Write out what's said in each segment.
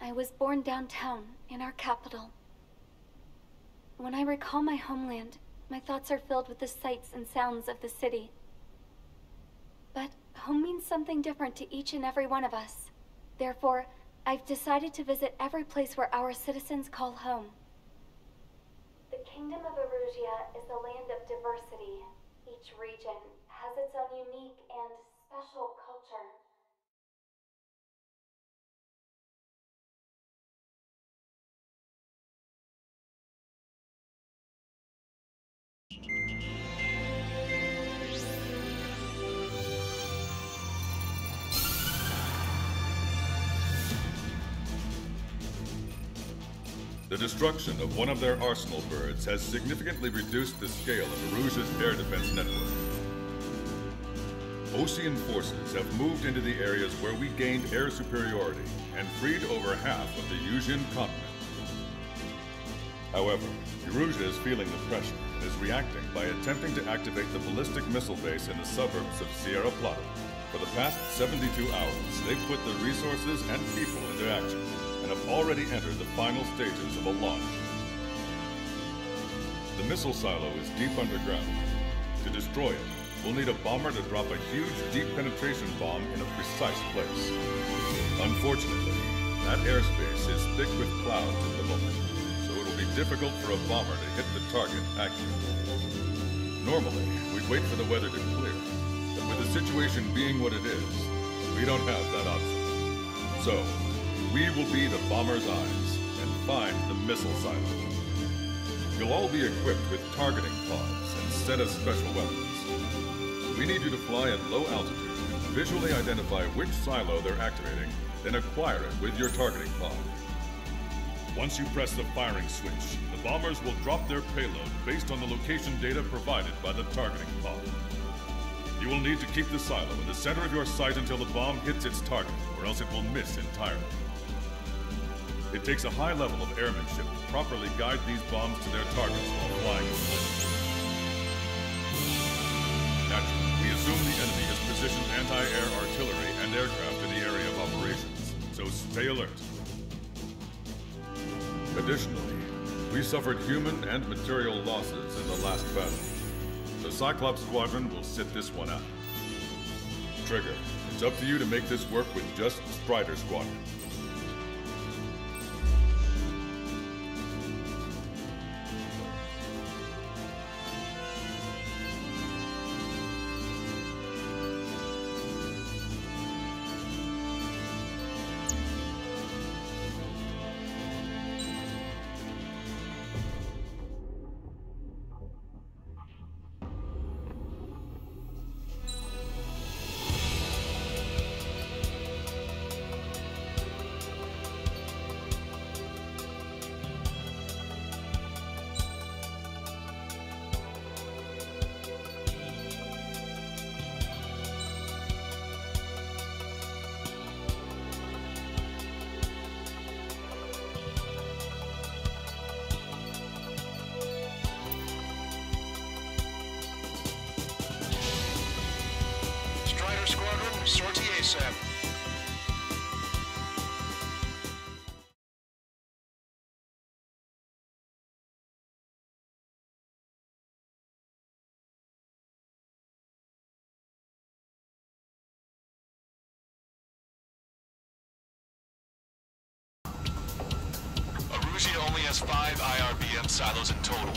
I was born downtown, in our capital. When I recall my homeland, my thoughts are filled with the sights and sounds of the city. But home means something different to each and every one of us. Therefore, I've decided to visit every place where our citizens call home. The Kingdom of Erusia is a land of diversity. Region The destruction of one of their arsenal birds has significantly reduced the scale of Erusia's air defense network. Osean forces have moved into the areas where we gained air superiority and freed over half of the Usean continent. However, Erusia is feeling the pressure and is reacting by attempting to activate the ballistic missile base in the suburbs of Sierra Plata. For the past 72 hours, they've put the resources and people into action and have already entered the final stages of a launch. The missile silo is deep underground. To destroy it, we'll need a bomber to drop a huge deep penetration bomb in a precise place. Unfortunately, that airspace is thick with clouds at the moment, so it'll be difficult for a bomber to hit the target accurately. Normally, we'd wait for the weather to clear, but with the situation being what it is, we don't have that option. So, we will be the bomber's eyes and find the missile silo. You'll all be equipped with targeting pods set of special weapons. We need you to fly at low altitude visually identify which silo they're activating, then acquire it with your targeting pod. Once you press the firing switch, the bombers will drop their payload based on the location data provided by the targeting pod. You will need to keep the silo in the center of your sight until the bomb hits its target, or else it will miss entirely. It takes a high level of airmanship to properly guide these bombs to their targets while flying. Naturally, we assume the enemy has positioned anti-air artillery and aircraft in the area of operations, so stay alert. Additionally, we suffered human and material losses in the last battle. The Cyclops Squadron will sit this one out. Trigger, it's up to you to make this work with just Strider Squadron. 27. Only has five IRBM silos in total.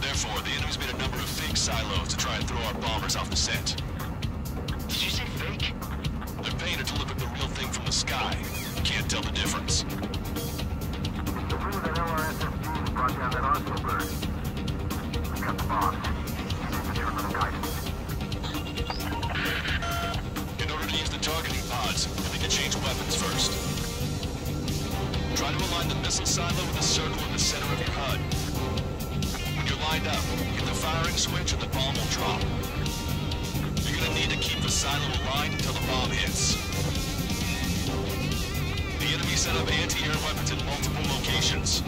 Therefore, the enemy's made a number of fake silos to try and throw our bombers off the scent. Sky. Can't tell the difference. The crew that LRSFG brought down that arsenal bird. We got the guidance. In order to use the targeting pods, you'll need to change weapons first. Try to align the missile silo with a circle in the center of your HUD. When you're lined up, hit the firing switch and the bomb will drop. You're gonna need to keep the silo aligned until the bomb hits. Set up anti-air weapons in multiple locations.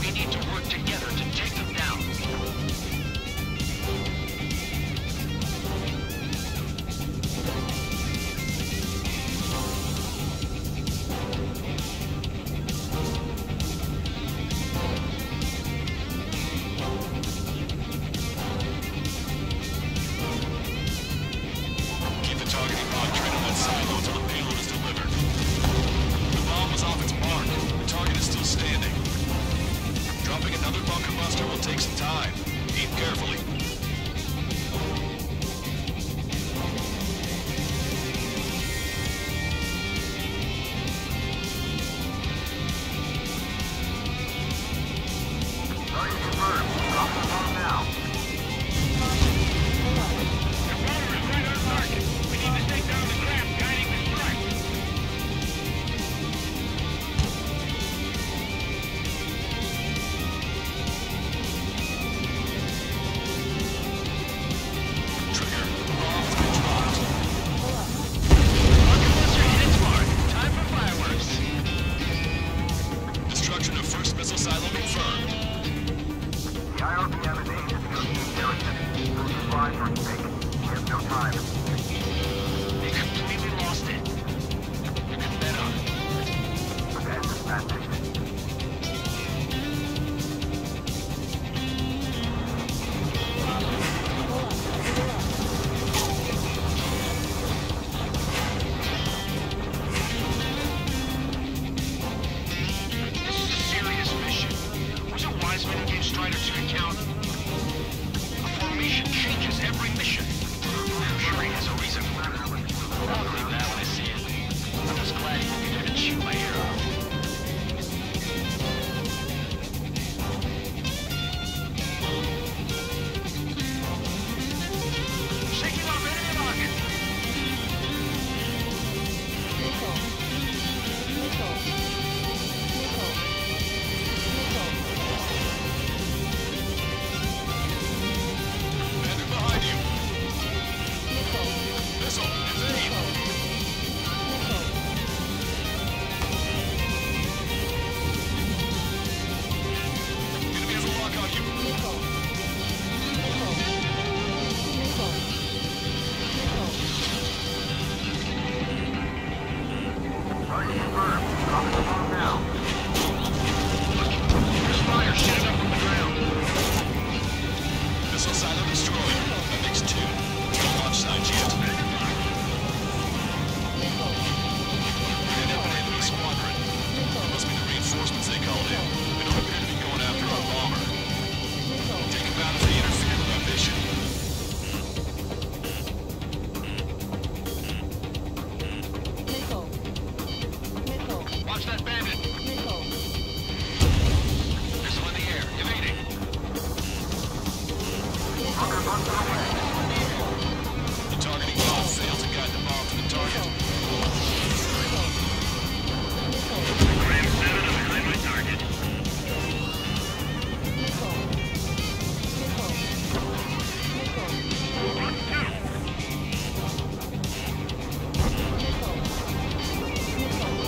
We need to work together to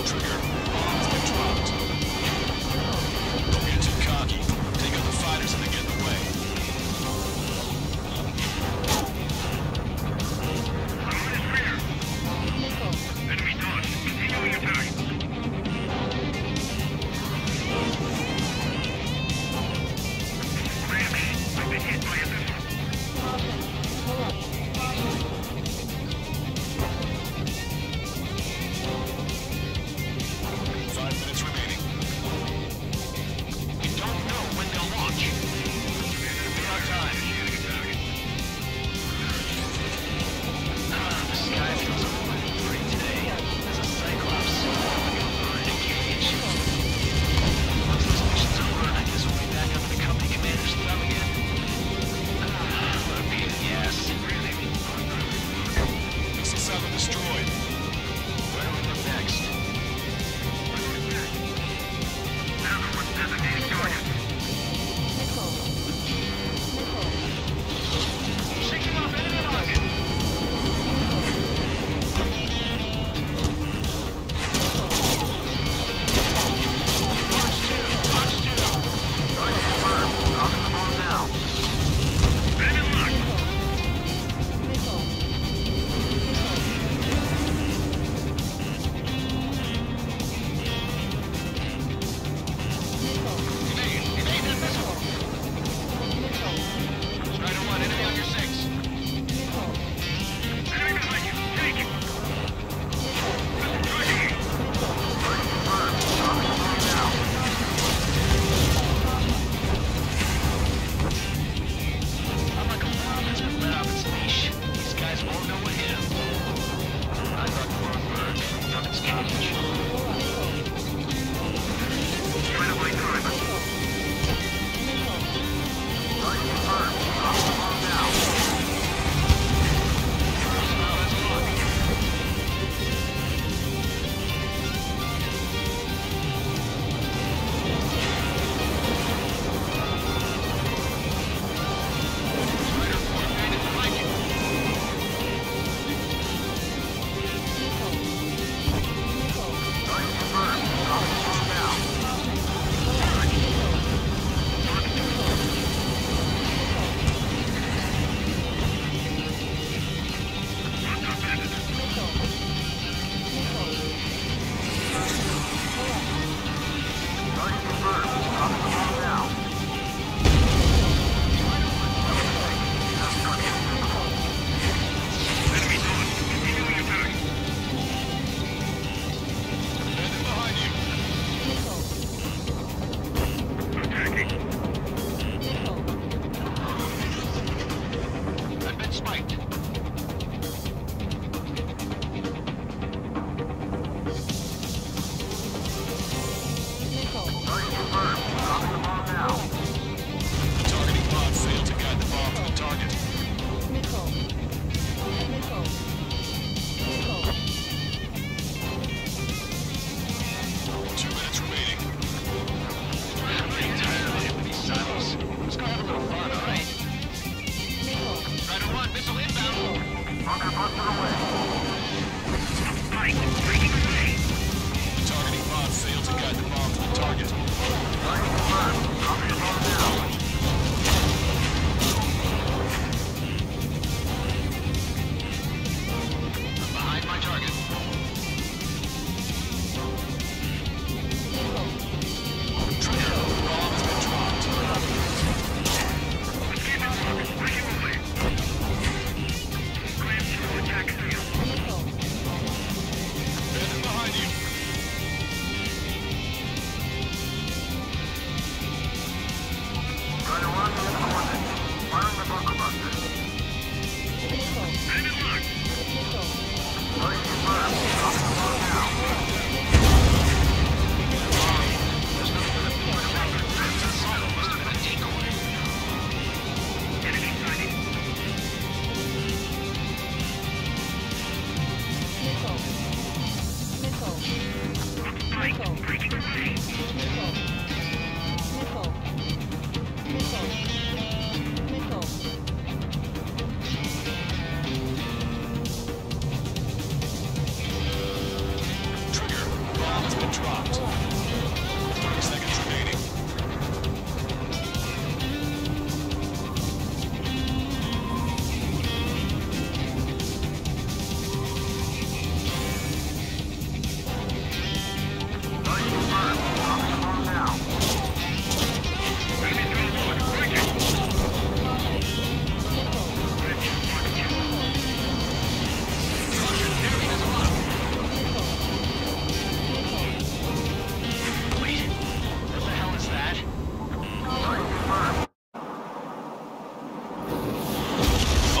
Trigger,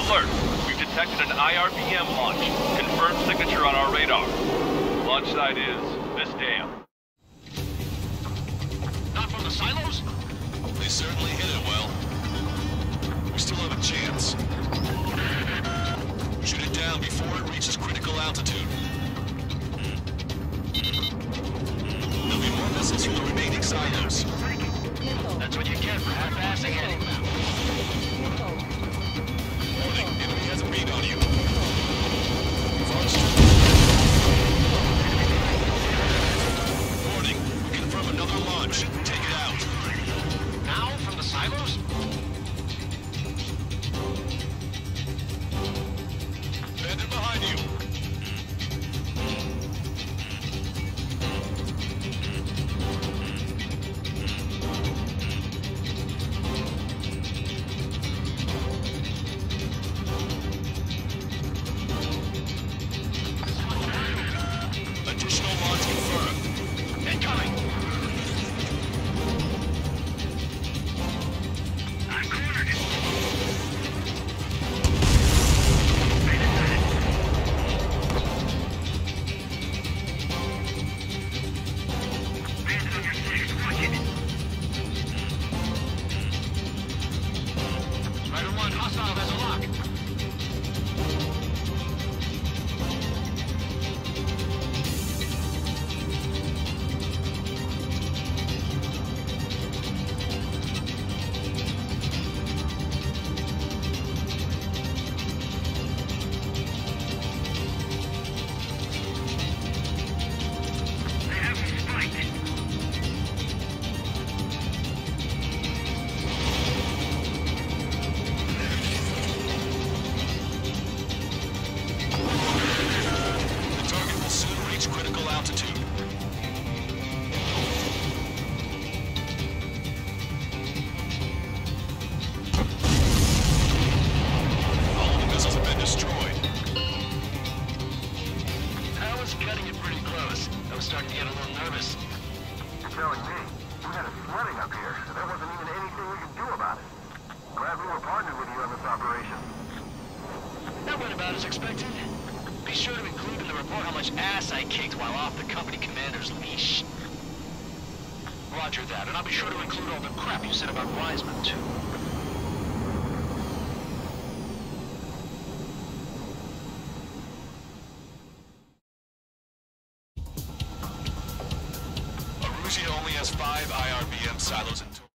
detected an IRBM launch. Confirmed signature on our radar. Launch site is this dam. Not from the silos? They certainly hit it well. We still have a chance. Shoot it down before it reaches critical altitude. There'll be more missiles from the remaining silos. That's what you get for half-assing it. Warning, Roger that, and I'll be sure to include all the crap you said about Wiseman, too. Erusia only has five IRBM silos in total.